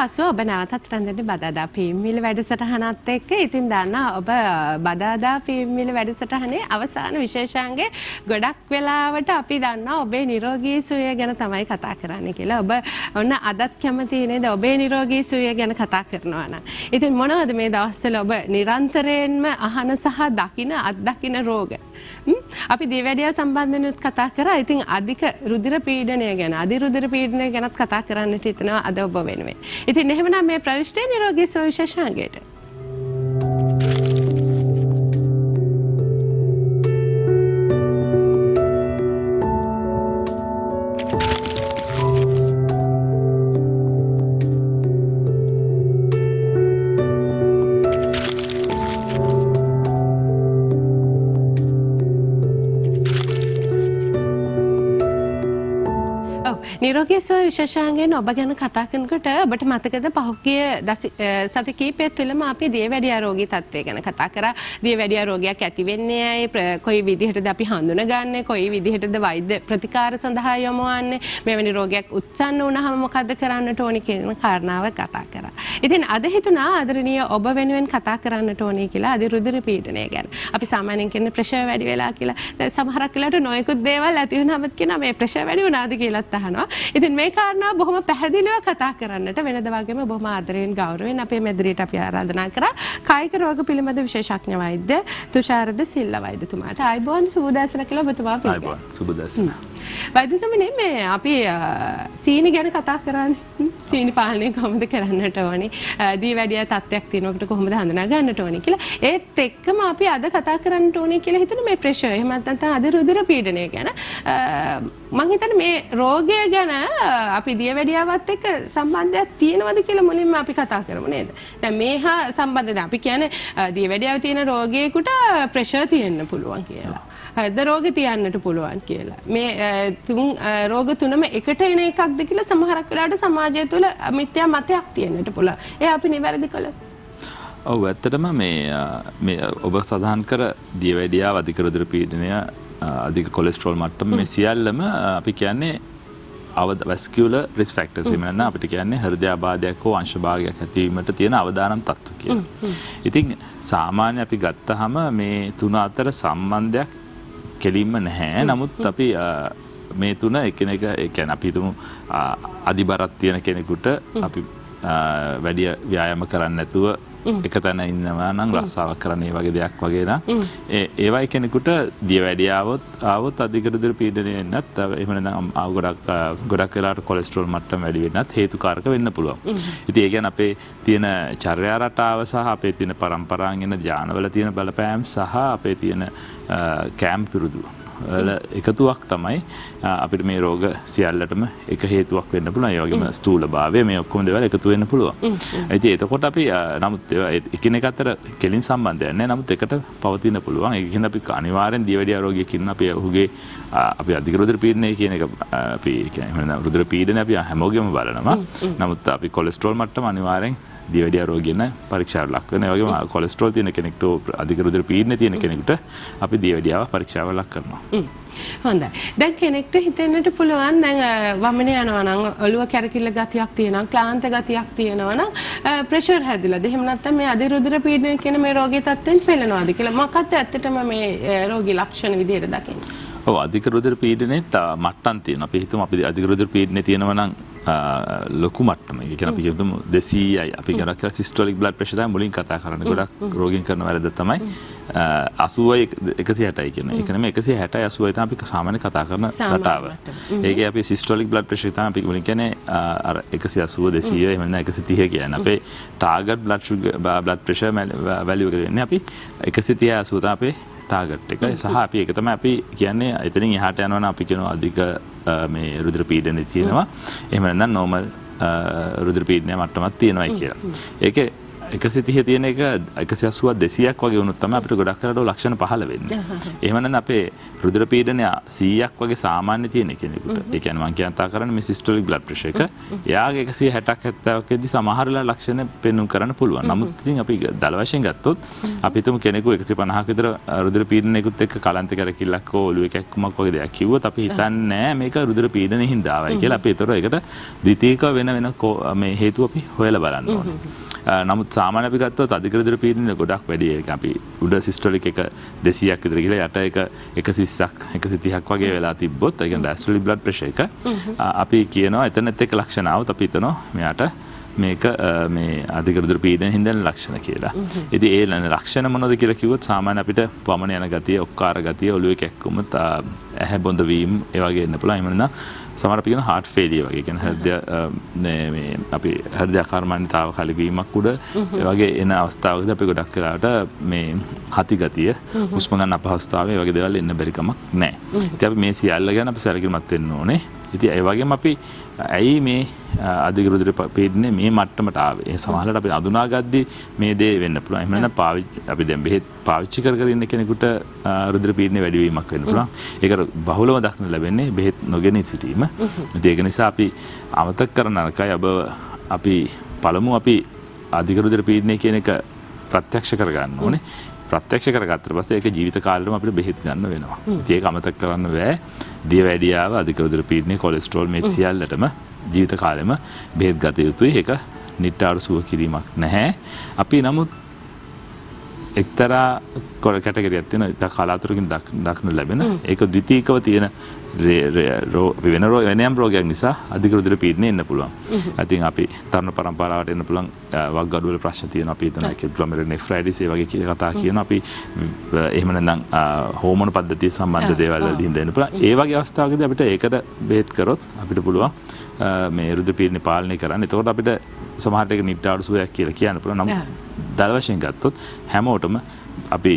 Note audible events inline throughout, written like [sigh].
විරමෙන් පසුව ඔබ නැවතත් රැඳෙන බදාදා පිම්මිල වැඩසටහනත් එක්ක ඉතින් දන්නා ඔබ බදාදා පිම්මිල වැඩසටහනේ අවසාන විශේෂාංගේ ගොඩක් වෙලාවට අපි දන්නා ඔබේ නිරෝගී සුවය ගැන තමයි කතා කරන්න කියලා. ඔබ ඔන්න අදත් කැමති නේද ඔබේ නිරෝගී සුවය ගැන කතා කරනවා නම්. ඉතින් මොනවද මේ දවස්වල ඔබ නිරන්තරයෙන්ම අහන සහ දකින අත්දකින රෝග? අපි දියවැඩියා සම්බන්ධනුත් කතා කරා. ඉතින් අධික රුධිර පීඩනය ගැන, අධි රුධිර පීඩනය ගැනත් කතා කරන්නට හිතනවා අද ඔබ වෙනුවෙන්. ඉතින් එහෙමනම් මේ ප්‍රවිෂ්ඨ නිරෝගී සුවිශේෂාංගයට නිරෝගී සුව විශේෂාංගයෙන් ඔබ ගැන කතා කරනකොට ඔබට මතකද පහුගිය සති කීපය තුළම අපි දියවැඩියා රෝගී තත්ත්වය ගැන කතා කරා. දියවැඩියා රෝගයක් ඇති වෙන්නේ ඇයි? කොයි විදිහටද අපි හඳුනගන්නේ? කොයි විදිහටද වෛද්‍ය ප්‍රතිකාර සඳහා යොමු වන්නේ? මෙවැනි රෝගයක් උත්සන්න වුණාම මොකද්ද කරන්නට ඕනි කියන කාරණාව කතා කරා. ඉතින් අද හිතුණා ආදරණීය ඔබ වෙනුවෙන් කතා කරන්නට ඕනි කියලා අධි රුධිර පීඩනය ගැන. අපි සාමාන්‍යයෙන් කියන්නේ ප්‍රෙෂර් වැඩි වෙලා කියලා. දැන් සමහරක් වෙලාවට නොයෙකුත් දේවල් ඇති වුණාම කියනවා මේ ප්‍රෙෂර් වැඩි වුණාද කියලාත් අහනවා. ඉතින් මේ කාරණා බොහොම පැහැදිලිව කතා කරන්නට වෙනද වගේම බොහොම ආදරයෙන් ගෞරවයෙන් අපේ මැදිරියට අපි ආරාධනා කරා කායික රෝග පිළිබඳ විශේෂඥ වෛද්‍ය තුෂාරද සිල්ල වෛද්‍යතුමාට ආයිබෝන් සුබදෑසන කියලා ඔබතුමා පිළිගන්නවා. ආයිබෝන් සුබදෑසන. වෛද්‍යතුමනි මේ අපි සීනි ගැන කතා කරන්නේ සීනි පාලනය කොහොමද කරන්නට ඕනි? දී වැඩිය තත්ත්වයක් තියෙනකොට කොහොමද හඳුනා ගන්නට ඕනි කියලා. ඒත් එක්කම අපි අද කතා කරන්නට ඕනි කියලා හිතන මේ ප්‍රෙෂර් එහෙමත් නැත්නම් අද රුධිර පීඩනය ගැන. මම හිතන්නේ මේ රෝගය ගැන අපි දියවැඩියාවත් එක්ක සම්බන්ධයක් තියෙනවද කියලා මුලින්ම අපි කතා කරමු නේද? දැන් මේ හා සම්බන්ධ දැන් අපි කියන්නේ දියවැඩියාව තියෙන රෝගියෙකුට ප්‍රෙෂර් තියෙන්න පුළුවන් කියලා. හෘද රෝග තියන්නට පුළුවන් කියලා. මේ තුන් රෝග තුනම එකට එන එකක්ද කියලා සමහරක් වෙලාවට සමාජය තුළ මිත්‍යා මතයක් තියෙන්නට පුළුවන්. ඒ අපි නිවැරදි කළොත් ඔව් ඇත්තටම මේ මේ ඔබ සඳහන් කර දියවැඩියාව අධික රුධිර පීඩනය අධික කොලෙස්ටරෝල් මට්ටම මේ සියල්ලම අපි කියන්නේ අවද වැස්කියුල රිස් ෆැක්ටර්ස් එහෙම නැත්නම් අපිට කියන්නේ හෘදයාබාධයක් හෝ අංශභාගයක් ඇතිවීමට තියෙන අවදානම් තත්ත්ව කියලා. ඉතින් සාමාන්‍ය අපි ගත්තාම මේ තුන අතර සම්බන්ධයක් කෙලින්ම නැහැ. නමුත් අපි මේ තුන එකිනෙක ඒ කියන්නේ අපි හිතමු අදිබරක් තියෙන කෙනෙකුට අපි වැඩි ව්‍යායාම කරන්නේ නැතුව එක තැන ඉන්නවා නම් රස්සාවක් කරන්න වගේ දෙයක් වගේ නම්. ඒවයි කෙනෙකුට දිය වැඩියාවොත් ආවොත් අධික රුධිර පීඩනය එන්නත් එහෙම නැත්නම් ගොඩක් වෙලාවට කොලෙස්ටරෝල් මට්ටම වැඩි වෙන්නත් හේතුකාරක වෙන්න පුළුවන්. ඉතින් ඒ කියන්නේ අපේ තියෙන චර්යා රටාව සහ අපේ තියෙන පරම්පරාන් එන ධානවල තියෙන බලපෑම් සහ අපේ තියෙන කෑම් පිරුදු. වල එකතුවක් තමයි අපිට මේ රෝග සියල්ලටම එක හේතුවක් වෙන්න පුළුවන්. ඒ වගේම ස්ථූල භාවය මේ ඔක්කොම දේවල් එකතු වෙන්න පුළුවන්. ඉතින් එතකොට අපි නමුත් එකිනෙක අතර කෙලින් සම්බන්ධයක් නැහැ. නමුත් එකට පවතින පුළුවන්. ඒකකින් අපි අනිවාර්යෙන් දියවැඩියා රෝගියෙක් ඉන්න අපි ඔහුගේ අපි අධික රුධිර පීඩනය කියන එක අපි කියන්නේ රුධිර පීඩනය අපි හැමෝගෙම බලනවා. නමුත් අපි කොලෙස්ටරෝල් මට්ටම අනිවාර්යෙන් දියවැඩියා රෝගියන පරීක්ෂාවට ලක් වෙනවා. ඒ වගේම කොලෙස්ටරෝල් තියෙන කෙනෙක්ට අධික රුධිර පීඩනය තියෙන කෙනෙකුට අපි දියවැඩියාව පරීක්ෂාවට ලක් කරනවා. හොඳයි. දැන් කෙනෙක්ට හිතෙන්නට පුළුවන් දැන් වමනේ යනවා නම් ඔළුව කැරකිල්ල ගතියක් තියෙනවා, ක්ලාන්ත ගතියක් තියෙනවා නම් ප්‍රෙෂර් හැදිලාද? එහෙම නැත්නම් මේ අධි රුධිර පීඩනය කියන මේ රෝගී තත්ත්වෙන් පෙළෙනවාද කියලා මොකක්ද ඇත්තටම මේ රෝගී ලක්ෂණ විදිහට දකින්නේ? ඔව් අධික රුධිර පීඩනයේත් මට්ටම් තියෙනවා. අපි හිතමු අපි අධික රුධිර පීඩනය තියෙනවා නම් ලොකු කියන්නේ අපි හිතමු 200යි. අපි කරා කියලා සිස්ටොලික් බ්ලඩ් ප්‍රෙෂර් තමයි මුලින් කතා කරන්නේ. ගොඩක් රෝගීන් කරන වැරද්ද තමයි. 80යි 160යි කියන. ඒක නෙමෙයි 160යි 80යි තමයි අපි සාමාන්‍ය කතා කරන රටාව. ඒකේ අපි සිස්ටොලික් බ්ලඩ් තමයි අපි මුලින් කියන්නේ. අර 180 200 එහෙම නැත්නම් 130 කියන්නේ. අපේ ටාගට් බ්ලඩ් බ්ලඩ් එක දෙන්නේ අපි 130 80 තමයි අපේ ටාගට් එක. සහ අපි ඒක තමයි අපි කියන්නේ එතනින් එහාට යනවනම් අපි කියනවා අධික මේ රුධිර පීඩනය තියෙනවා. එහෙම නැත්නම් නෝමල් රුධිර පීඩනය මට්ටමක් තියෙනවායි කියලා. ඒකේ එකසි තිහ තියෙන එක එකසි අසුවත් දෙසියක් වගේ වුණුත්තම අපිට ගොඩක් කරට ලක්ෂණ පහල වෙන්න එහමන අපේ රුදුර පීඩනය සීයක් වගේ සාමාන්‍ය තියෙන කෙනෙකුට එකන් මං කියන්තා කරන මේ සිස්ටොලික් බ්ලඩ් ප්‍රශ් එක යාගේ එකසිය හැටක් ඇත්තවකෙදි සමහරලා ලක්ෂණ පෙන්නුම් කරන්න පුළුවන් නමුත් ඉතින් අපි දල වශයෙන් ගත්තොත් අපිතුම කෙනෙකු එකසි පනහක් විතර රුදුර පීඩනයකුත් එක්ක කලන්ත කරකිල්ලක් ඔලුව එකක්මක් වගේ දෙයක් කිව්වොත් අපි හිතන්නේ මේක රුදුර පීඩන හින්දාවයි කියලා අපි ඒතර ඒකට ද්විතීක වෙන වෙන මේ හේතුව අපි හොයලා බලන්න ඕනේ නමුත් සාමාන්‍ය අපි ගත්තොත් අධික රුධිර පීඩනය ගොඩක් වැඩි ඒක අපි උඩ සිස්ටොලික් එක 200ක් විතර ගිහලා යට එක 130ක් 130ක් වගේ වෙලා ඒ කියන්නේ ඩයස්ටොලික් බ්ලඩ් ප්‍රෙෂර් එක අපි කියනවා එතනත් එක්ක ලක්ෂණ આવුත් අපි හිතනවා මෙයාට මේක මේ අධික රුධිර පීඩනයෙන් හින්දා ලක්ෂණ කියලා. ඉතින් ඒ ලක්ෂණ මොනවද කියලා කිව්වොත් සාමාන්‍ය අපිට වමන යන ගතිය, ඔක්කාර ගතිය, ඔළුවේ කැක්කුම, ඇහැ බොඳ වීම ඒ වගේ එන්න පුළුවන්. එහෙම කියන heart failure වගේ කියන්නේ හෘදය අපි හෘදය කර්මන්‍යතාව කලවීමක් උඩ වගේ එන අවස්ථාවකදී අපි ගොඩක් වෙලාවට මේ හති ගතිය හුස්ම ගන්න අපහසුතාවය ඒ වගේ දේවල් එන්න බැරි කමක් නැහැ. ඉතින් අපි මේ සියල්ල ගැන අපි සැලකිලිමත් වෙන්න ඕනේ. ඉතින් ඒ වගේම අපි ඇයි මේ අධික රුධිර පීඩනය මේ මට්ටමට ආවේ? ඒ සමහරවිට අපි අඳුනාගද්දි මේ දේ වෙන්න පුළුවන්. එහෙම නැත්නම් පාවිච්චි අපි දැන් බෙහෙත් පාවිච්චි කර කර ඉන්න කෙනෙකුට රුධිර පීඩනය වැඩි වීමක් වෙන්න පුළුවන්. ඒකට බහුලව දක්න ලැබෙන්නේ බෙහෙත් නොගෙන සිටීම. ඒක නිසා අපි අමතක කරන නරකයි අබ අපි පළමු අපි අධික රුධිර පීඩනය කියන එක ප්‍රත්‍යක්ෂ කරගන්න ඕනේ. ප්‍රත්‍යක්ෂ කරගත්තට පස්සේ ඒක ජීවිත කාලෙම අපිට බෙහෙත් ගන්න වෙනවා. ඒක අමතක කරන්න බෑ. දියවැඩියාව, අධික රුධිර පීඩනය, කොලෙස්ටරෝල් මේ සියල්ලටම ජීවිත කාලෙම බෙහෙත් ගත යුතුයි. ඒක නිට්ටාරු සුව කිරීමක් නැහැ. අපි නමුත් එක්තරා කොර කැටගරියක් තියෙනවා ඉතා කලාතුරකින් දක්න ලැබෙන ඒක ද්විතීකව තියෙන වෙන රෝ වෙනයම් රෝගයක් නිසා අධික රුධිර පීඩනය එන්න පුළුවන්. ඉතින් අපි තරුණ පරම්පරාවට එන්න පුළුවන් වක්ගඩුවල ප්‍රශ්න තියෙනවා අපි හිතනවා ඒක ග්ලොමෙරුලොනෙෆ්‍රයිටිස් ඒ වගේ කතා කියනවා අපි එහෙම නැත්නම් හෝමෝන පද්ධතිය සම්බන්ධ දේවල් වලදී හින්දා එන්න පුළුවන්. ඒ වගේ අවස්ථාවකදී අපිට ඒකට බෙහෙත් කරොත් අපිට පුළුවන් මේ රුධිර පීඩනය පාලනය කරන්න. එතකොට අපිට සමහරට ඒක නිට්ටාඩු සුවයක් කියලා කියන්න පුළුවන්. නමුත් දල වශයෙන් ගත්තොත් හැමෝටම අපි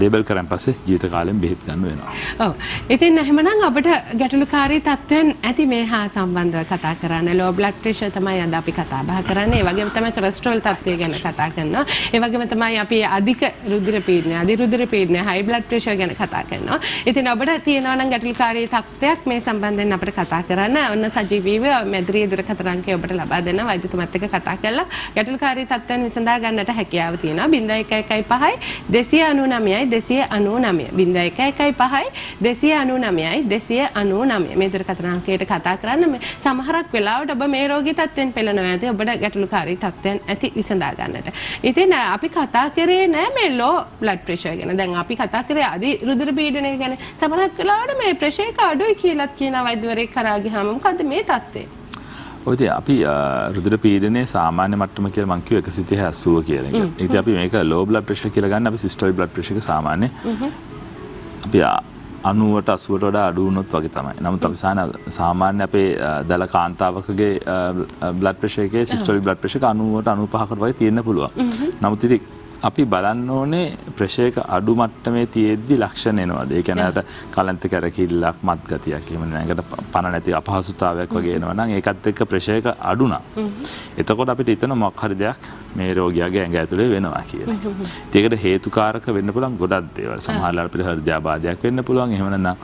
ලේබල් කරන් පස්සේ ජීවිත කාලෙම බෙහෙත් ගන්න වෙනවා. ඔව්. ඉතින් එහෙමනම් අපිට ගැටලුකාරී තත්ත්වයන් ඇති මේ හා සම්බන්ධව කතා කරන්න. ලෝ බ්ලඩ් ප්‍රෙෂර් තමයි අද අපි කතා බහ කරන්නේ. ඒ වගේම තමයි කොලෙස්ටරෝල් තත්ත්වය ගැන කතා කරනවා. ඒ වගේම තමයි අපි අධික රුධිර පීඩනය, අධි රුධිර පීඩනය, හයි බ්ලඩ් ප්‍රෙෂර් ගැන කතා කරනවා. ඉතින් අපිට තියෙනවා නම් ගැටලුකාරී තත්ත්වයක් මේ සම්බන්ධයෙන් අපිට කතා කරන්න. ඔන්න සජීවීව මැදිරියේ දුරකථන අංකය ඔබට ලබා දෙන්න වෛද්‍යතුමත් එක්ක කතා කරලා ගැටලුකාරී තත්ත්වයන් විසඳා ගන්නට හැකියාව තියෙනවා. 0115 දෙසිය අනු නමයයි දෙසිය අනු නමය බිඳ එක එකයි පහයි දෙසිය අනු නමයයි දෙසිය අනු නමය මේ දුරකථනාංකයට කතා කරන්න මේ සමහරක් වෙලාවට ඔබ මේ රෝගී තත්ත්වෙන් පෙළෙනවා ඇති ඔබට ගැටලුකාරී තත්ත්වයන් ඇති විසඳා ගන්නට. ඉතින් අපි කතා කරේ නෑ මේ ලෝ බ්ලඩ් ප්‍රෙෂර් ගැන. දැන් අපි කතා කරේ අධි රුධිර පීඩනය ගැන. සමහරක් වෙලාවට මේ ප්‍රෙෂර් එක අඩුයි කියලාත් කියන වෛද්‍යවරයෙක් කරා ගියාම මොකද්ද මේ තත්ත්වය? ඔයද අපි රුධිර පීඩනයේ සාමාන්‍ය මට්ටම කියලා මං කිව්ව 130 80 කියන එක. ඉතින් අපි මේක low blood pressure කියලා ගන්න අපි blood pressure එක සාමාන්‍ය අපි 90ට 80ට වඩා අඩු වුණොත් වගේ තමයි. නමුත් අපි සාමාන්‍ය අපේ දල කාන්තාවකගේ එකේ systolic blood pressure එක 90ට 95කට වගේ තියෙන්න පුළුවන්. නමුත් ඉතින් අපි බලන්න ඕනේ ප්‍රශයක අඩු මට්ටමේ තියෙද්දි ලක්ෂණ එනවාද? ඒ කියන්නේ අර කලන්ත කැරකිල්ලක් මත් ගතියක් එහෙම නැත්නම් පණ නැති අපහසුතාවයක් වගේ එනවා නම් ඒකත් එක්ක ප්‍රශයක අඩු නම් එතකොට අපිට හිතන මොකක් හරි දෙයක් මේ රෝගියාගේ ඇඟ ඇතුලේ වෙනවා කියලා. [laughs] ඒකට හේතුකාරක වෙන්න පුළුවන් ගොඩක් දේවල්. සමහරවල් අපිට හෘදයාබාධයක් වෙන්න පුළුවන්. එහෙම නැත්නම්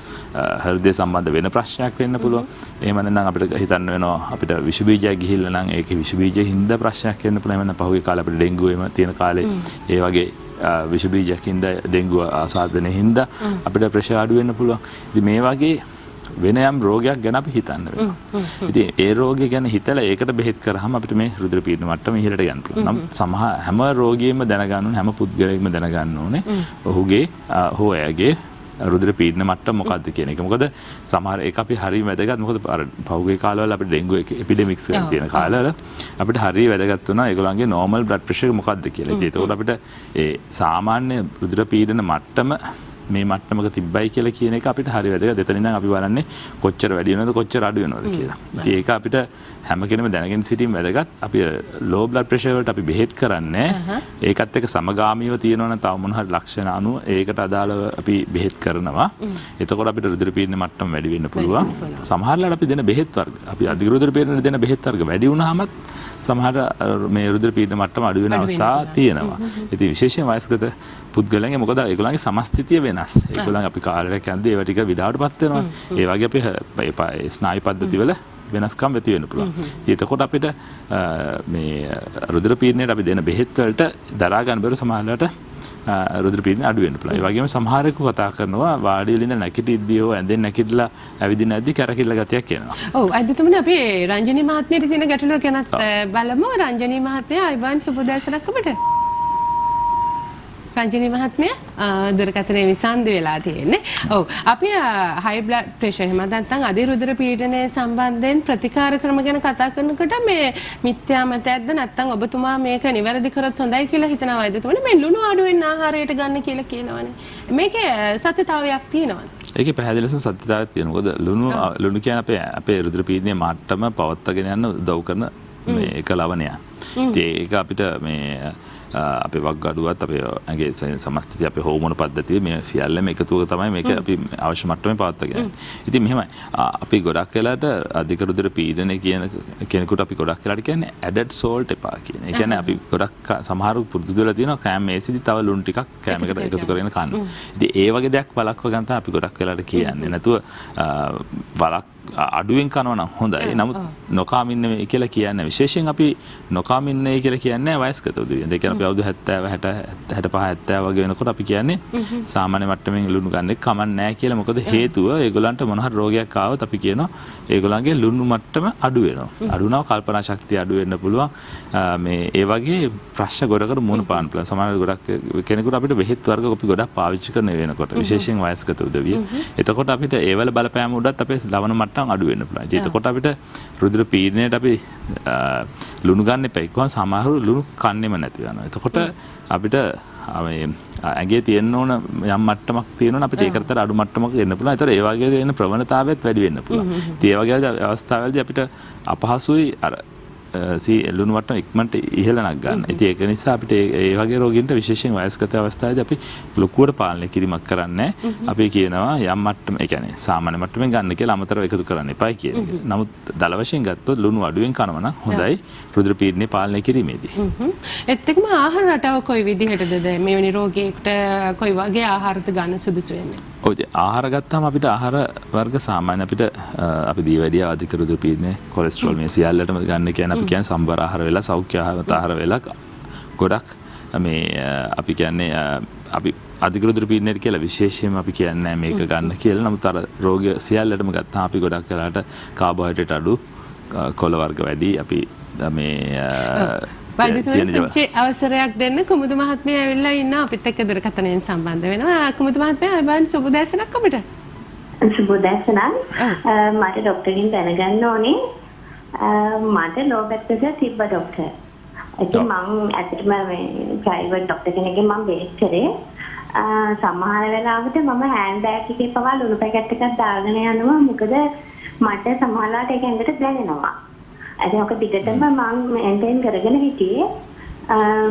හෘදය සම්බන්ධ වෙන ප්‍රශ්නයක් වෙන්න පුළුවන්. එහෙම නැත්නම් අපිට හිතන්න වෙනවා අපිට විෂ බීජයක් ගිහිල්ලා නම් ඒකේ විෂ බීජය හින්දා ප්‍රශ්නයක් වෙන්න පුළුවන්. එහෙම නැත්නම් පහුගිය කාලේ අපිට ඩෙන්ගු එහෙම තියෙන කාලේ ඒ වගේ විෂ බීජයකින්ද ඩෙන්ගු ආසාදනය හින්දා අපිට ප්‍රෙෂර් අඩු වෙන්න පුළුවන්. ඉතින් මේ වගේ වෙන යම් රෝගයක් ගැන අපි හිතන්න වෙනවා. ඉතින් ඒ රෝගය ගැන හිතලා ඒකට බෙහෙත් කරාම අපිට මේ රුධිර පීඩන මට්ටම ඉහළට යන්න පුළුවන්. නම් සමහර හැම රෝගියෙම දැනගන්න ඕනේ හැම පුද්ගලයෙක්ම දැනගන්න ඕනේ ඔහුගේ හෝ එයාගේ රුධිර පීඩන මට්ටම මොකක්ද කියන එක. මොකද සමහර ඒක අපි හරිය වැදගත්. මොකද අර පහුගිය කාලවල අපිට ඩෙන්ගු එපිඩෙමික්ස් තියෙන කාලවල අපිට හරිය වැදගත් වුණා ඒගොල්ලන්ගේ නෝමල් බ්ලඩ් ප්‍රෙෂර් එක මොකක්ද කියලා. ඉතින් ඒකෝට අපිට ඒ සාමාන්‍ය රුධිර පීඩන මට්ටම මේ මට්ටමක තිබ්බයි කියලා කියන එක අපිට හරි වැදගත්. එතන ඉඳන් අපි බලන්නේ කොච්චර වැඩි වෙනවද කොච්චර අඩු වෙනවද කියලා. ඉතින් ඒක අපිට හැම කෙනෙම දැනගෙන සිටීම වැදගත්. අපි ලෝ බ්ලඩ් ප්‍රෙෂර් වලට අපි බෙහෙත් කරන්නේ ඒකත් එක්ක සමගාමීව තියෙනවනේ තව මොන හරි ලක්ෂණ අනුව ඒකට අදාළව අපි බෙහෙත් කරනවා. එතකොට අපිට රුධිර පීඩන මට්ටම වැඩි වෙන්න පුළුවන්. සමහරවිට අපි දෙන බෙහෙත් වර්ග අපි අධික රුධිර පීඩන දෙන බෙහෙත් වර්ග වැඩි වුණාමත් සමහර මේ රුධිර පීඩන මට්ටම අඩු වෙන අවස්ථා තියෙනවා. ඉතින් විශේෂයෙන් වයස්ගත පුද්ගලයන්ගේ මොකද ඒගොල්ලන්ගේ සමස්ථිතිය වෙනස්. ඒගොල්ලන් අපි කාලයක් යද්දී ඒවා ටික විඩාවටපත් වෙනවා. ඒ වගේ අපි ස්නායු පද්ධතිවල වෙනස්කම් ඇති වෙන්න පුළුවන්. එතකොට අපිට මේ රුධිර පීඩනයට අපි දෙන බෙහෙත් වලට දරා ගන්න බැරුව සමහරවිට රුධිර පීඩනය අඩු වෙන්න පුළුවන්. ඒ වගේම සමහරෙකු කතා කරනවා වාඩි වෙලා නැගිටිද්දී හෝ ඇඳෙන් නැගිටලා ඇවිදින ඇද්දි කැරකිල්ල ගතියක් එනවා. ඔව් අදතුමනි අපි රංජනී මහත්මියට තියෙන ගැටලුව ගැනත් බලමු. රංජනී මහත්මිය අයිබන් සුබ දැසනක් ඔබට. රංජනී මහත්මිය දුරකථනයේ විසන්දි වෙලා තියෙන්නේ. ඔව් අපි හයි බ්ලඩ් ප්‍රෙෂර් එහෙම නැත්නම් අධිරුධිර පීඩනය සම්බන්ධයෙන් ප්‍රතිකාර ක්‍රම ගැන කතා කරනකොට මේ මිත්‍යා මතයක්ද නැත්නම් ඔබතුමා මේක නිවැරදි කරොත් හොඳයි කියලා හිතනවා වයිද? මේ ලුණු අඩුවෙන් ආහාරයට ගන්න කියලා කියනවනේ. මේකේ සත්‍යතාවයක් තියෙනවද? ඒකේ පැහැදිලි ලෙසම සත්‍යතාවයක් තියෙනවා. මොකද ලුණු ලුණු කියන්නේ අපේ අපේ රුධිර පීඩනයේ මට්ටම පවත්වාගෙන යන්න උදව් කරන මේක ලවණයක්. ඒක අපිට මේ අපේ වක්ගඩුවත් අපේ ඇගේ සමස්තිති අපේ හෝමෝන පද්ධතිය මේ සියල්ලම එකතුව තමයි මේක අපි අවශ්‍ය මට්ටමේ පවත්වාගෙන ඉතින් මෙහෙමයි. අපි ගොඩක් වෙලාට අධික රුධිර පීඩනය කියන කෙනෙකුට අපි ගොඩක් වෙලාට කියන්නේ ඇඩඩ් සෝල්ට් එපා කියන. කියන්නේ අපි ගොඩක් සමහරු පුරුදු වෙලා තියෙනවා කෑම මේසෙදි තව ලුණු ටිකක් කෑමකට එකතු කරගෙන. කන්න. ඉතින් ඒ වගේ දෙයක් වළක්ව ගන්න තමයි අපි ගොඩක් වෙලාට කියන්නේ. නැතුව වළක් අඩුවෙන් කනවා නම් හොඳයි. නමුත් නොකාමින්න කියලා කියන්නේ විශේෂයෙන් අපි නොකාමින්නේ කියලා කියන්නේ වයස්ගත උදවියන්. ඒ කියන්නේ අවුරුදු 70 60 65 70 වගේ වෙනකොට අපි කියන්නේ සාමාන්‍ය මට්ටමින් ලුණු ගන්න කමක් නැහැ කියලා. මොකද හේතුව ඒගොල්ලන්ට මොන හරි රෝගයක් ආවොත් අපි කියනවා ඒගොල්ලන්ගේ ලුණු මට්ටම අඩු වෙනවා. අඩු වුණා කල්පනා ශක්තිය අඩු වෙන්න පුළුවන්. මේ ඒ වගේ ප්‍රශ්න ගොඩකට මුහුණ පාන්න පුළුවන්. සමහර ගොඩක් කෙනෙකුට අපිට බෙහෙත් වර්ග අපි ගොඩක් පාවිච්චි කරන වෙනකොට විශේෂයෙන් වයස්ගත උදවිය. එතකොට අපිට ඒවල බලපෑම උඩත් අපේ ලවණ මට්ටම් අඩු වෙන්න පුළුවන්. එතකොට අපිට රුධිර පීඩනයට අපි ලුණු ගන්න එපා. ඒකම සමහරව ලුණු කන්නේම නැති වෙනවා. එතකොට අපිට ඇගේ තියෙන්න ඕන යම් මට්ටමක් තියෙනවා අපිට ඒකටතර අඩු මට්ටමක එන්න පුළුවන්. ඒතර ඒ වගේ එන ප්‍රවණතාවයත් වැඩි වෙන්න පුළුවන්. ඉතින් ඒ වගේ අවස්ථාවලදී අපිට අපහසුයි අර එල්ලුණු වට්ටම ඉක්මනට ඉහළ නක් ගන්න. ඉතින් ඒක නිසා අපිට ඒ වගේ රෝගීන්ට විශේෂයෙන් වයස්ගත අවස්ථාවේදී අපි ලොකුවට පාලනය කිරීමක් කරන්නේ අපි කියනවා යම් මට්ටම ඒ කියන්නේ සාමාන්‍ය මට්ටමෙන් ගන්න කියලා අමතරව එකතු කරන්න එපයි කියන එක. නමුත් දල වශයෙන් ගත්තොත් ලුණු අඩුවෙන් කනවා නම් හොඳයි රුධිර පීඩනය පාලනය කිරීමේදී. ඒත් එක්කම ආහාර රටාව කොයි විදිහටද මෙවැනි රෝගයකට කොයි වගේ ආහාරද ගන්න සුදුසු වෙන්නේ? ඔව් ආහාර ගත්තාම අපිට ආහාර වර්ග සාමාන්‍ය අපිට අපි දීවැඩිය අධික රුධිර පීඩනය කොලෙස්ටරෝල් මේ සියල්ලටම ගන්න කියන අපි කියන්නේ සම්බර ආහාර වෙලා සෞඛ්‍ය ආහාර වෙලා ගොඩක් මේ අපි කියන්නේ අපි අධික රුධිර පීඩනයට කියලා විශේෂයෙන්ම අපි කියන්නේ මේක ගන්න කියලා. නමුත් අර රෝග සියල්ලටම ගත්තාම අපි ගොඩක් වෙලාට කාබෝහයිඩ්‍රේට් අඩු කොළ වර්ග වැඩි. අපි මේ වෛද්‍යතුමනි පුංචි අවසරයක් දෙන්න කුමුදු මහත්මිය ඇවිල්ලා ඉන්න අපිත් එක්ක දුරකථනයෙන් සම්බන්ධ වෙනවා. කුමුදු මහත්මිය අයිබන් සුබ දැසනක් ඔබට. සුබ දැසනක්. මට ડોක්ටර්ගෙන් දැනගන්න ඕනේ මට ලෝ බෑක් ප්‍රෙෂර් තිබ්බ ડોක්ටර්. ඉතින් මම ඇත්තටම මේ ප්‍රයිවට් ડોක්ටර් කෙනෙක්ගෙන් මම බේස් කරේ. සමහර වෙලාවට මම හෑන්ඩ් බෑග් එකේ පවා ලුණු පැකට් එකක් දාගෙන යනවා. මොකද මට සමහරවිට ඒක ඇඟට දැනෙනවා. ඉතින් ඔක දිගටම මම මේන්ටේන් කරගෙන හිටියේ.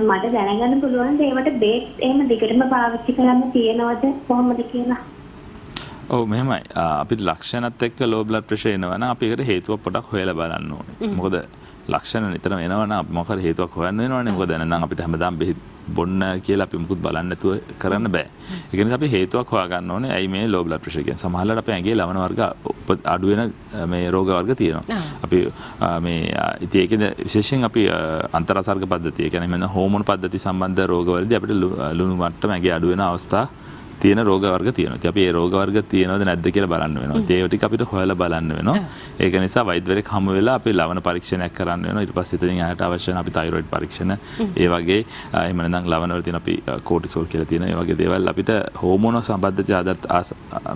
මට දැනගන්න පුළුවන් ඒවට බේස් එහෙම දිගටම පාවිච්චි කරන්න තියෙනවද කොහොමද කියලා. ඔව් මෙහෙමයි. අපිට ලක්ෂණත් එක්ක ලෝ බ්ලඩ් ප්‍රෙෂර් එනවනම් අපි ඒකට හේතුව පොඩක් හොයලා බලන්න ඕනේ. මොකද ලක්ෂණ නිතරම එනවනම් අපි හරි හේතුවක් හොයන්න වෙනවනේ. මොකද නැත්නම් අපිට හැමදාම බෙහෙත් බොන්න කියලා අපි මුකුත් බලන්න නැතුව කරන්න බෑ. ඒ නිසා අපි හේතුවක් හොයාගන්න ඕනේ. ඇයි මේ ලෝ බ්ලඩ් ප්‍රෙෂර් කියන්නේ? සමහරවිට අපේ ඇඟේ ලවණ වර්ග අඩු වෙන මේ රෝග වර්ග තියෙනවා. අපි මේ ඉතින් ඒකෙද විශේෂයෙන් අපි අන්තරාසර්ග පද්ධතිය කියන්නේ මෙන්න හෝමෝන පද්ධති සම්බන්ධ රෝගවලදී අපිට ලුණු මට්ටම ඇඟේ අඩු වෙන අවස්ථා තියෙන රෝග වර්ග තියෙනවා. ඉතින් අපි ඒ රෝග වර්ග තියෙනවද නැද්ද කියලා බලන්න වෙනවා. ඉතින් ඒව ටික අපිට හොයලා බලන්න වෙනවා. ඒක නිසා වෛද්‍යවරයෙක් හමු වෙලා අපි ලවණ පරීක්ෂණයක් කරන්න වෙනවා. ඊට පස්සේ එතනින් එහාට අවශ්‍ය වෙන අපි තයිරොයිඩ් පරීක්ෂණ ඒ වගේ එහෙම නැත්නම් ලවණ වල තියෙන අපි කෝටිසෝල් කියලා තියෙන ඒ වගේ දේවල් අපිට හෝමෝන සම්බන්ධිත ආදත්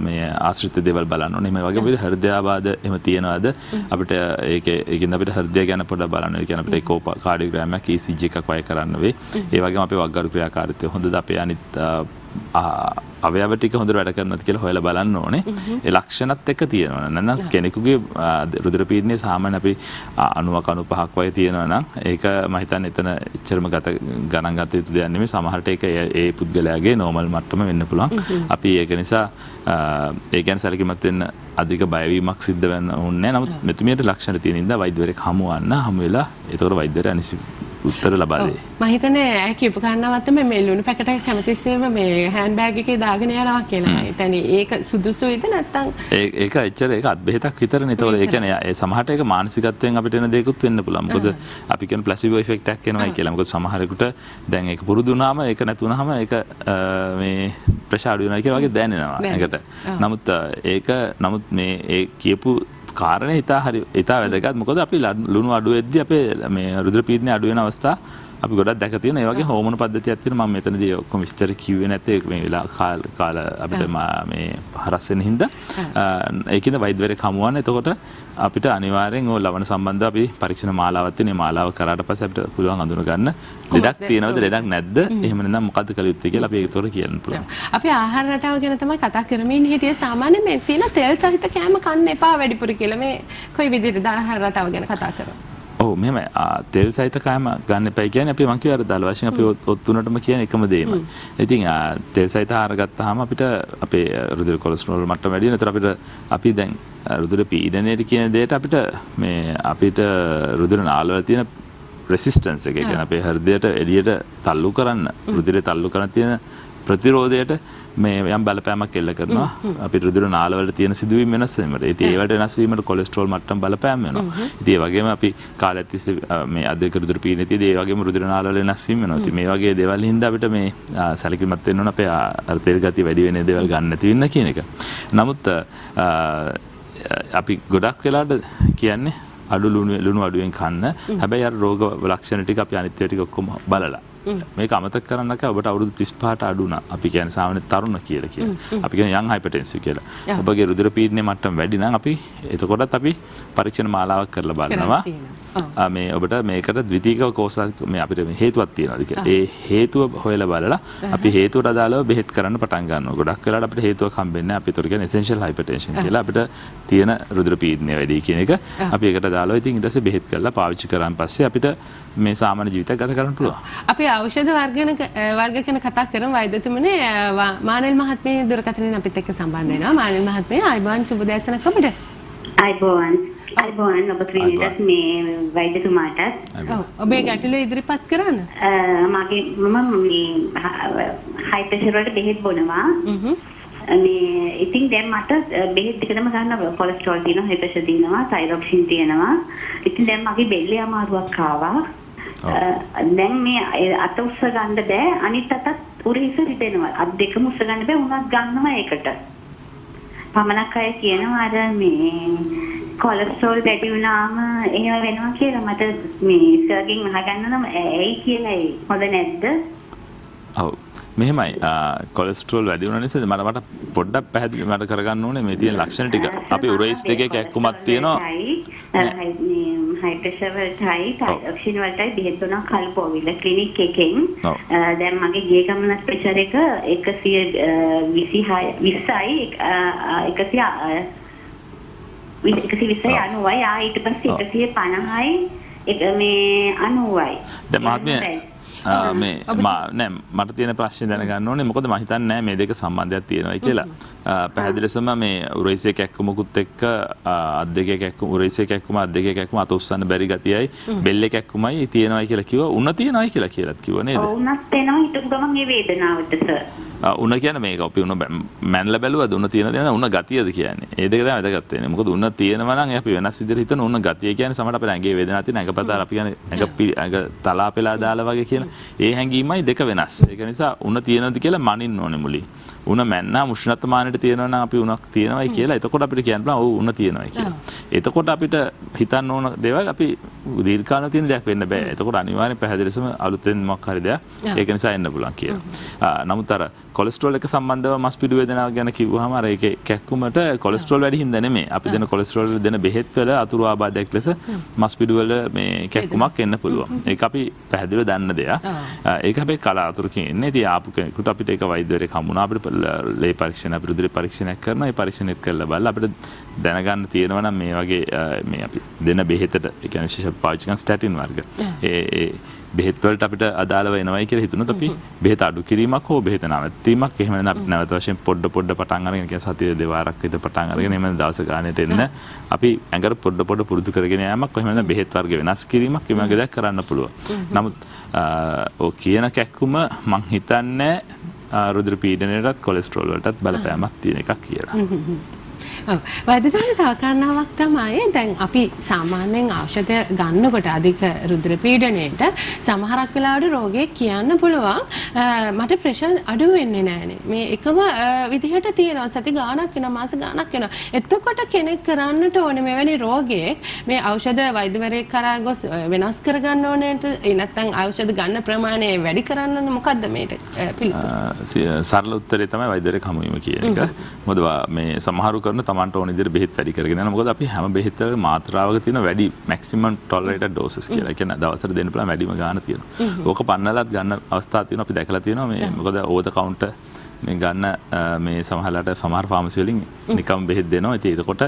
මේ ආශ්‍රිත දේවල් බලන්න ඕනේ. මේ වගේ අපිට හෘදයාබාධ එහෙම තියෙනවද අපිට ඒකේ ඒකින් අපිට හෘදය ගැන පොඩ්ඩක් බලන්න. ඒ කියන්නේ අපිට ඒකෝ කාඩියෝග්‍රෑම් එකක් ECG එකක් වය කරන්න වෙයි. ඒ වගේම අපේ වක්ගඩු ක්‍රියාකාරීත්වය හොඳද අපේ අනිත් අවයව ටික හොඳට වැඩ කරනවද කියලා හොයලා බලන්න ඕනේ. ඒ ලක්ෂණත් එක්ක තියෙනවා. නැත්නම් කෙනෙකුගේ රුධිර පීඩනය සාමාන්‍ය අපි 90 95ක් වගේ තියෙනවා නම් ඒක මම හිතන්නේ එතන එච්චරම ගත ගණන් ගත යුතු දෙයක් නෙමෙයි. සමහරට ඒක ඒ පුද්ගලයාගේ නෝමල් මට්ටම වෙන්න පුළුවන්. අපි ඒක නිසා ඒ ගැන සැලකිලිමත් වෙන්න අධික බයවීමක් සිද්ධ වෙන්න ඕනේ නැහැ. නමුත් මෙතුමියට ලක්ෂණ තියෙන ඉඳලා වෛද්‍යවරයෙක් හමුවන්න හමු වෙලා ඒතකොට වෛද්‍යවරයා අනිසි උත්තර ලබා දෙයි. මම හිතන්නේ ඇය කියපු කාරණාවත් තමයි මේ ලුණු පැකට් එක කැමතිස්සෙම මේ හෑන්ඩ් බෑග් එකේ දාගෙන යනවා කියලා. මම හිතන්නේ ඒක සුදුසුයිද නැත්නම් ඒක එච්චර ඒක අත් බෙහෙතක් විතරනේ. ඒතකොට ඒ කියන්නේ ඒ සමහරට ඒක මානසිකත්වයෙන් අපිට එන දෙයක්ත් වෙන්න පුළුවන්. මොකද අපි කියන ප්ලාසිබෝ ඉෆෙක්ට් එකක් එනවායි කියලා. මොකද සමහරෙකුට දැන් ඒක පුරුදු වුණාම ඒක නැතුණාම ඒක මේ ප්‍රෙෂර් අඩු වෙනවා කියලා වගේ දැනෙනවා. ඒකට. නමුත් ඒක නමුත් මේ ඒ කියපු කාරණය ඉතා හරි ඉතා වැදගත්. මොකද අපි ලුණු අඩු වෙද්දී අපේ මේ රුධිර පීඩනය අඩු වෙන අවස්ථා අපි ගොඩක් දැක තියෙන ඒ වගේ හෝමෝන පද්ධතියක් තියෙනවා මම මෙතනදී ඔක්කොම විස්තර කිව්වේ නැත්තේ. මේ වෙලා කාල කාල අපිට මේ හරස් වෙන හින්දා. ඒකින්ද වෛද්‍යවරයෙක් හමුවන්න එතකොට අපිට අනිවාර්යෙන් ඔය ලවණ සම්බන්ධව අපි පරීක්ෂණ මාලාවක් තියෙන. මාලාව කරාට පස්සේ අපිට පුළුවන් අඳුන ගන්න ලෙඩක් තියෙනවද ලෙඩක් නැද්ද? එහෙම නැත්නම් මොකද්ද කළ යුත්තේ කියලා අපි ඒකතොර කියන්න පුළුවන්. අපි ආහාර රටාව ගැන තමයි කතා කරමින් හිටියේ සාමාන්‍ය මේ තියෙන තෙල් සහිත කෑම කන්න එපා වැඩිපුර කියලා මේ කොයි විදිහටද ආහාර රටාව ගැන කතා කරන්නේ? ඔව් මෙහෙම තෙල් සහිත කෑම ගන්න එපා කියන්නේ අපි මං කිව්ව අර දල වශයෙන් අපි ඔත් තුනටම කියන එකම දේම. ඉතින් තෙල් සහිත ආහාර ගත්තාම අපිට අපේ රුධිර කොලෙස්ටරෝල් මට්ටම වැඩි වෙන. ඒතර අපිට අපි දැන් රුධිර පීඩනයට කියන දෙයට අපිට මේ අපිට රුධිර නාලවල තියෙන රෙසිස්ටන්ස් එක. කියන්නේ අපේ හෘදයට එළියට තල්ලු කරන්න රුධිරය තල්ලු කරන්න තියෙන ප්‍රතිරෝධයට මේ යම් බලපෑමක් එල්ල කරනවා අපි රුධිර නාලවල තියෙන සිදුවීම් වෙනස් වීමට. ඉතින් ඒවට වෙනස් වීමට කොලෙස්ටරෝල් මට්ටම් බලපෑම් වෙනවා. ඉතින් ඒ වගේම අපි කාලයක් තිස්සේ මේ අධික රුධිර පීඩනය තියෙදි ඒ වගේම රුධිර නාලවල වෙනස් වීම වෙනවා. ඉතින් මේ වගේ දේවල් හින්දා අපිට මේ සැලකිලිමත් වෙන්න ඕන අපේ අර තෙල් ගතිය වැඩි වෙන දේවල් ගන්න නැති වෙන්න කියන එක. නමුත් අපි ගොඩක් වෙලාට කියන්නේ අඩු ලුණු අඩුවෙන් කන්න. හැබැයි අර රෝග ලක්ෂණ ටික අපි අනිත් ඒවා ටික ඔක්කොම බලලා මේක අමතක කරන්න කෑ ඔබට අවුරුදු 35ට අඩු වුණා. අපි කියන්නේ සාමාන්‍ය තරුණ කියලා කියලා. අපි කියන්නේ යන් හයිපර්ටෙන්සිව් කියලා. ඔබගේ රුධිර පීඩනයේ මට්ටම වැඩි නම් අපි එතකොටත් අපි පරීක්ෂණ මාලාවක් කරලා බලනවා. මේ ඔබට මේකට ද්විතීක කෝසල් මේ අපිට හේතුවක් තියෙනවාද කියලා. ඒ හේතුව හොයලා බලලා අපි හේතුවට අදාළව බෙහෙත් කරන්න පටන් ගන්නවා. ගොඩක් වෙලාවට අපිට හේතුවක් හම්බෙන්නේ නැහැ. අපි ඒතර කියන්නේ essential hypertension කියලා අපිට තියෙන රුධිර පීඩනය වැඩි කියන එක. අපි ඒකට අදාළව ඉතින් ඊට පස්සේ බෙහෙත් කරලා පාවිච්චි කරාන් පස්සේ අපිට මේ සාමාන්‍ය ජීවිතයක් ගත කරන්න පුළුවන්. අපි ඖෂධ වර්ගන වර්ග ගැන කතා කරමු වෛද්‍යතුමනේ මානෙල් මහත්මිය දුරකථනයෙන් අපිත් එක්ක සම්බන්ධ වෙනවා. මානෙල් මහත්මිය ආයිබෝන් සුබ දැසනක් ඔබට. ආයිබෝන්. ආයිබෝන් ඔබ ක්‍රීනිටත් මේ වෛද්‍යතුමාට. ඔව් ඔබේ ගැටලුව ඉදිරිපත් කරන්න. මගේ මම මේ හයි ප්‍රෙෂර් වලට බෙහෙත් බොනවා. මේ ඉතින් දැන් මට බෙහෙත් දෙකම ගන්න කොලෙස්ටරෝල් තියෙනවා, හයි ප්‍රෙෂර් තියෙනවා, තයිරොක්සින් තියෙනවා. ඉතින් දැන් මගේ බෙල්ලේ අමාරුවක් ආවා. දැන් මේ අත උස්ස ගන්න බෑ. අනිත් අතත් උරහිස රිදෙනවා. අත් දෙකම උස්ස ගන්න බෑ. උනත් ගන්නවා ඒකට. පමණක් අය කියනවා අර මේ කොලෙස්ටරෝල් වැඩි වුණාම එහෙම වෙනවා කියලා මට මේ සර්ගෙන් අහගන්න නම් ඇයි කියලා හොඳ නැද්ද? ඔව් මෙහෙමයි කොලෙස්ටරෝල් වැඩි වුණ නිසා මට මට පොඩ්ඩක් පැහැදිලි මට කරගන්න ඕනේ මේ තියෙන ලක්ෂණ ටික. අපි උරයිස් දෙකේ කැක්කුමක් තියෙනවා. හයි ප්‍රෙෂර් වලටයි ටයිරොක්සින් වලටයි බෙහෙත් දුන්නා කල්පෝවිල ක්ලිනික් එකෙන්. දැන් මගේ ගිය ගමන ප්‍රෙෂර් එක 126 20යි 100 120යි 90යි ආ ඊට පස්සේ 150යි එක මේ 90යි. දැන් මහත්මිය මේ නෑ මට තියෙන ප්‍රශ්න දැනගන්න ඕනේ මොකද මම හිතන්නේ නෑ මේ දෙක සම්බන්ධයක් තියෙනවා කියලා. පැහැදිලිසම මේ උරයිසේ කැක්කුමකුත් එක්ක අත් දෙකේ කැක්කුම උරයිසේ කැක්කුම අත් දෙකේ කැක්කුම අත උස්සන්න බැරි ගතියයි බෙල්ලේ කැක්කුමයි තියෙනවයි කියලා කිව්වා. උණ තියෙනවයි කියලා කියලාත් කිව්වා නේද? ඔව් උණක් තේනවා හිටපු ගමන් මේ වේදනාවට සර්. උණ කියන්නේ මේක අපි උණ මැනලා බැලුවද උණ තියෙන දේ උණ ගතියද කියන්නේ. ඒ දෙක තමයි වැදගත් වෙන්නේ. මොකද උණ තියෙනවා නම් අපි වෙනස් විදිහට හිතන උණ ගතිය කියන්නේ සමහරට අපේ ඇඟේ වේදනාවක් තියෙන ඇඟපතාල අපි කියන්නේ ඇඟ ඇඟ තලාපෙලා දාලා වගේ කියන ඒ හැඟීමයි දෙක වෙනස්. ඒක නිසා උණ තියෙනවද කියලා මනින්න ඕනේ මුලින්. උණ මැන්නා උෂ්ණත්වමානයට තියෙනවා නම් අපි උණක් තියෙනවයි කියලා එතකොට අපිට කියන්න පුළුවන් ඔව් උණ තියෙනවයි කියලා. එතකොට අපිට හිතන්න ඕන දේවල් අපි දීර්ඝකාලීන තියෙන දෙයක් වෙන්න බෑ. එතකොට අනිවාර්යෙන් පැහැදිලිවම අලුතෙන් මොකක් හරි දෙයක් ඒක නිසා එන්න පුළුවන් කියලා. නමුත් අර කොලෙස්ටරෝල් එක සම්බන්ධව මස් පිඩු වේදනාව ගැන කිව්වහම අර ඒකේ කැක්කුමට කොලෙස්ටරෝල් වැඩි හින්දා නෙමෙයි. අපි දෙන කොලෙස්ටරෝල් දෙන බෙහෙත් වල අතුරු ආබාධයක් ලෙස මස් පිඩු වල මේ කැක්කුමක් එන්න පුළුවන්. ඒක අපි පැහැදිලිව දන්න දෙයක්. ඒක හැබැයි කලාතුරකින් එන්නේ. ඉතින් ආපු කෙනෙකුට අපිට ඒක වෛද්‍යවරයෙක් හමුණා අපිට ලේ පරීක්ෂණ අපිට උදේ පරීක්ෂණයක් කරනවා. ඒ පරීක්ෂණෙත් කරලා බලලා අපිට දැනගන්න තියෙනවා නම් මේ වගේ මේ අපි දෙන බෙහෙතට ඒ කියන්නේ විශේෂ පාවිච්චි කරන ස්ටැටින් වර්ග. ඒ බෙහෙත්වලට අපිට අදාළව එනවයි කියලා හිතුණොත් අපි බෙහෙත අඩු කිරීමක් හෝ බෙහෙත නැවැත්වීමක්. එහෙම නැත්නම් අපි නැවත වශයෙන් පොඩ පොඩ පටන් අරගෙන කියන සතිය දෙවාරක් විතර පටන් අරගෙන එහෙම දවස් ගානට එන්න අපි ඇඟට පොඩ පොඩ පුරුදු කරගෙන යෑමක් එහෙම නැත්නම් බෙහෙත් වර්ග වෙනස් කිරීමක් ඒ වගේ දෙයක් කරන්න පුළුවන්. නමුත් ඔය කියන කැක්කුම මං හිතන්නේ රුධිර පීඩනයටත් කොලෙස්ටරෝල් වලටත් බලපෑමක් තියෙන එකක් කියලා. වෛද්‍යවරුන් තව කාරණාවක් තමයි දැන් අපි සාමාන්‍යයෙන් ඖෂධ ගන්නකොට අධික රුධිර පීඩනයට සමහරක් වෙලාවට රෝගියෙක් කියන්න පුළුවන් මට ප්‍රෙෂර් අඩු වෙන්නේ නැහනේ. මේ එකම විදිහට තියෙනවා සති ගාණක් වෙනවා මාස ගාණක් වෙනවා. එතකොට කෙනෙක් කරන්නට ඕනේ මෙවැනි රෝගියෙක් මේ ඖෂධ වෛද්‍යවරයෙක් කරා ගොස් වෙනස් කරගන්න ඕනේ නැත්නම් ඖෂධ ගන්න ප්‍රමාණය වැඩි කරන්න ඕනේ මොකද්ද මේට පිළිතුර? සරල උත්තරේ තමයි වෛද්‍යවරයෙක් හමු වීම කියන එක. මොකද මේ සමහරු කරන තමන්ට ඕන විදිහට බෙහෙත් වැඩි කරගෙන යනවා. මොකද අපි හැම බෙහෙතක මාත්‍රාවක තියෙන වැඩි මැක්සිමම් ටොලරේටඩ් ඩෝසස් කියලා. ඒ කියන්නේ දවසට දෙන්න පුළුවන් වැඩිම ගාණ තියෙනවා. ඕක පන්නලත් ගන්න අවස්ථා තියෙනවා. අපි දැකලා තියෙනවා මේ මොකද ඕවර් ද කවුන්ටර් මේ ගන්න මේ සමහරලාට සමහර ෆාමසි වලින් නිකම් බෙහෙත් දෙනවා. ඉතින් එතකොට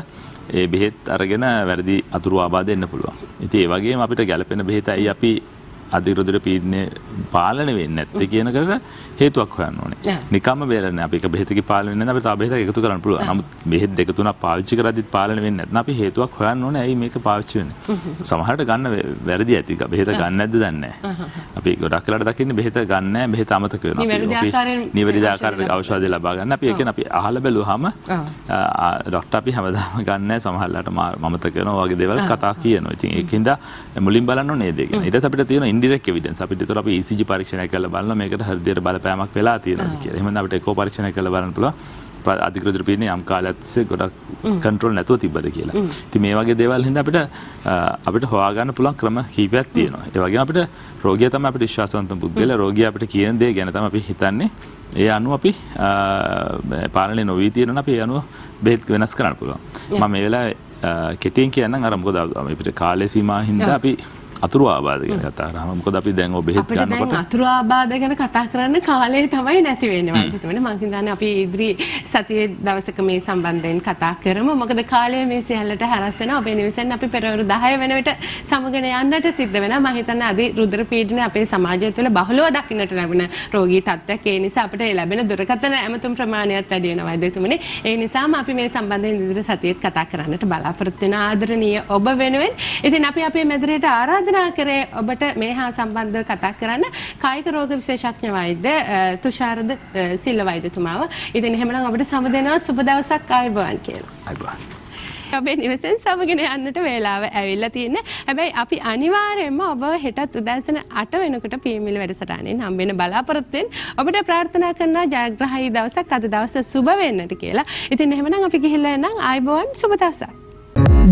ඒ බෙහෙත් අරගෙන වැරදි අතුරු ආබාධ එන්න පුළුවන්. ඉතින් ඒ වගේම අපිට ගැළපෙන බෙහෙත ඇයි අපි අධිරුධිර පීඩනය පාලනය වෙන්නේ නැත්තේ කියන කරට හේතුවක් හොයන්න ඕනේ. නිකම්ම බේරන්නේ අපි එක බෙහෙතක නැහැ අපි බෙහෙතක් එකතු කරන්න පුළුවන්. නමුත් බෙහෙත් දෙක තුනක් පාවිච්චි කරද්දිත් පාලනය වෙන්නේ නැත්නම් අපි හේතුවක් හොයන්න ඕනේ ඇයි මේක පාවිච්චි වෙන්නේ. සමහරට ගන්න වැරදි ඇති. බෙහෙත ගන්න නැද්ද දන්නේ. අපි ගොඩක් වෙලාට දකින්නේ බෙහෙත ගන්න බෙහෙත අමතක වෙනවා. අපි නිවැරදි ආකාරයට ඖෂධය ලබා ගන්න. අපි කියන්නේ අපි අහලා බැලුවාම ડોක්ටර් අපි හැමදාම ගන්න නැහැ සමහරලාට මමතක වෙනවා වගේ දේවල් කතා කියනවා. ඉතින් ඒකින්ද මුලින් බලන්න. ඊට පස්සේ අපිට තියෙන ඉන්ඩිරෙක්ට් එවිඩන්ස් අපිට ඒතර අපි ECG පරීක්ෂණයක් කරලා බලනවා. මේකට හෘදයට බලපෑමක් වෙලා තියෙනවද කියලා. එහෙනම් අපිට ඒකෝ පරීක්ෂණයක් කරලා බලන්න පුළුවන්. අධික රුධිර පීඩනය යම් කාලයක් තිස්සේ ගොඩක් කන්ට්‍රෝල් නැතුව තිබ්බද කියලා. ඉතින් මේ වගේ දේවල් හින්දා අපිට අපිට හොයාගන්න පුළුවන් ක්‍රම කීපයක් තියෙනවා. ඒ වගේම අපිට රෝගියා තමයි අපිට විශ්වාසවන්ත පුද්ගලයා. රෝගියා අපිට කියන දේ ගැන තමයි අපි හිතන්නේ. ඒ අනුව අපි පාලනය නොවී තියෙනවා අපි ඒ අනුව බෙහෙත් වෙනස් කරන්න පුළුවන්. මම මේ වෙලාවේ කෙටියෙන් කියන්නම් අර මොකද අපිට කාලය සීමා හින්දා අපි අතුරු ආබාධ ගැන කතා කරාම මොකද අපි දැන් ඔය බෙහෙත් ගන්නකොට අතුරු ආබාධ ගැන කතා කරන්න කාලය තමයි නැති වෙන්නේ. වෛද්‍යතුමනි මම හිතන්නේ අපි ඉදිරි සතියේ දවසක මේ සම්බන්ධයෙන් කතා කරමු. මොකද කාලය මේ සියල්ලට හැරස් වෙනවා. අපේ නිවසෙන් අපි පෙරවරු 10 වෙන විට සමගන යන්නට සිද්ධ වෙනවා. මම හිතන්නේ අද රුධිර පීඩනය අපේ සමාජය තුළ බහුලව දකින්නට ලැබෙන රෝගී තත්ත්වයක්. ඒ නිසා අපිට ලැබෙන දුරකථන ඇමතුම් ප්‍රමාණයත් වැඩි වෙනවා වෛද්‍යතුමනි ඒ නිසාම අපි මේ සම්බන්ධයෙන් ඉදිරි සතියේත් කතා කරන්නට බලාපොරොත්තු වෙන ආදරණීය ඔබ වෙනුවෙන්. ඉතින් අපි අපේ මැදිරියට ආරාධනා ආරාධනා කරේ ඔබට මේ හා සම්බන්ධව කතා කරන්න කායික රෝග විශේෂඥ වෛද්‍ය තුෂාරද සිල්ල වෛද්‍යතුමාව. ඉතින් එහෙමනම් ඔබට සම දෙනවා සුබ දවසක් ආයුබෝවන් කියලා. ආයුබෝවන්. ඔබේ නිවසෙන් සමගෙන යන්නට වේලාව ඇවිල්ලා තියෙන්නේ. හැබැයි අපි අනිවාර්යයෙන්ම ඔබ හෙටත් උදෑසන 8 වෙනකොට පීමිල වැඩසටහනෙන් හම්බෙන්න බලාපොරොත්තු වෙන. ඔබට ප්‍රාර්ථනා කරනවා ජයග්‍රහී දවසක් අද දවස සුබ වෙන්නට කියලා. ඉතින් එහෙමනම් අපි ගිහිල්ලා එන්නම් ආයුබෝවන් සුබ දවසක්.